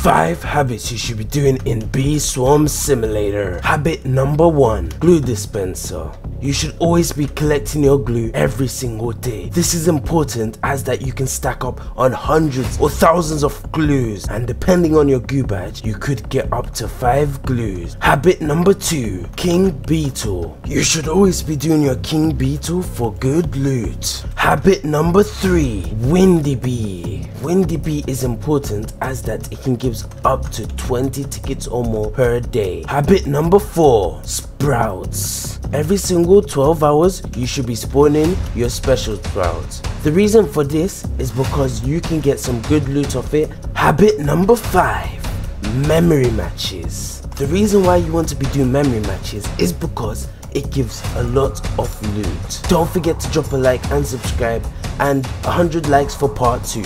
5 habits you should be doing in Bee Swarm Simulator. Habit number 1 Glue Dispenser. You should always be collecting your glue every single day. This is important as that you can stack up on hundreds or thousands of glues and depending on your glue badge you could get up to 5 glues. Habit number 2 King Beetle. You should always be doing your King Beetle for good loot. Habit number 3 Windy Bee. Windy Bee is important as that it can give up to 20 tickets or more per day. Habit number 4 Sprouts. Every single 12 hours you should be spawning your special sprouts. The reason for this is because you can get some good loot off it. Habit number 5 Memory Matches. The reason why you want to be doing memory matches is because it gives a lot of loot. Don't forget to drop a like and subscribe and 100 likes for part 2.